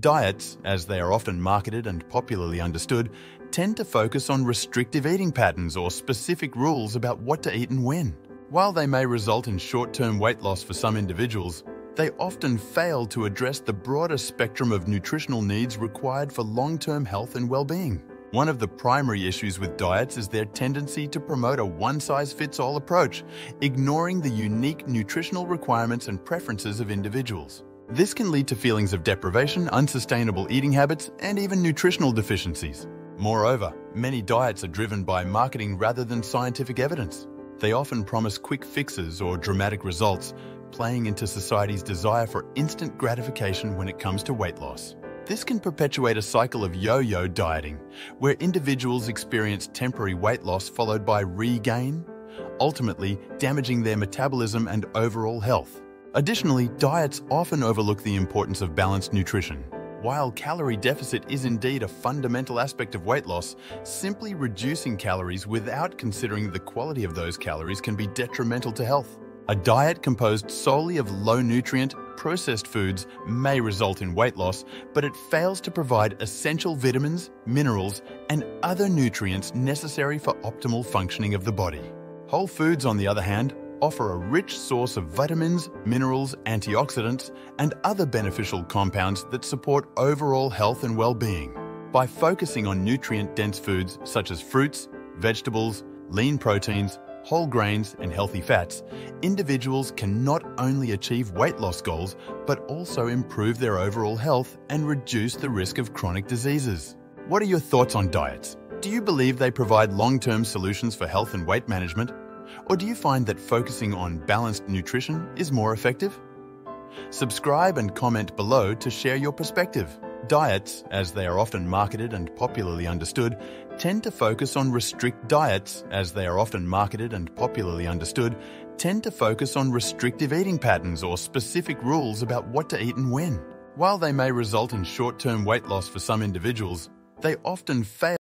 Diets, as they are often marketed and popularly understood, tend to focus on restrictive eating patterns or specific rules about what to eat and when. While they may result in short-term weight loss for some individuals, they often fail to address the broader spectrum of nutritional needs required for long-term health and well-being. One of the primary issues with diets is their tendency to promote a one-size-fits-all approach, ignoring the unique nutritional requirements and preferences of individuals. This can lead to feelings of deprivation, unsustainable eating habits, and even nutritional deficiencies. Moreover, many diets are driven by marketing rather than scientific evidence. They often promise quick fixes or dramatic results, playing into society's desire for instant gratification when it comes to weight loss. This can perpetuate a cycle of yo-yo dieting, where individuals experience temporary weight loss followed by regain, ultimately damaging their metabolism and overall health. Additionally, diets often overlook the importance of balanced nutrition. While calorie deficit is indeed a fundamental aspect of weight loss, simply reducing calories without considering the quality of those calories can be detrimental to health. A diet composed solely of low-nutrient, processed foods may result in weight loss, but it fails to provide essential vitamins, minerals, and other nutrients necessary for optimal functioning of the body. Whole foods, on the other hand, offer a rich source of vitamins, minerals, antioxidants, and other beneficial compounds that support overall health and well-being. By focusing on nutrient-dense foods such as fruits, vegetables, lean proteins, whole grains, and healthy fats, individuals can not only achieve weight loss goals, but also improve their overall health and reduce the risk of chronic diseases. What are your thoughts on diets? Do you believe they provide long-term solutions for health and weight management? Or do you find that focusing on balanced nutrition is more effective? Subscribe and comment below to share your perspective. Diets, as they are often marketed and popularly understood, tend to focus on restrict diets, as they are often marketed and popularly understood, tend to focus on restrictive eating patterns or specific rules about what to eat and when. While they may result in short-term weight loss for some individuals, they often fail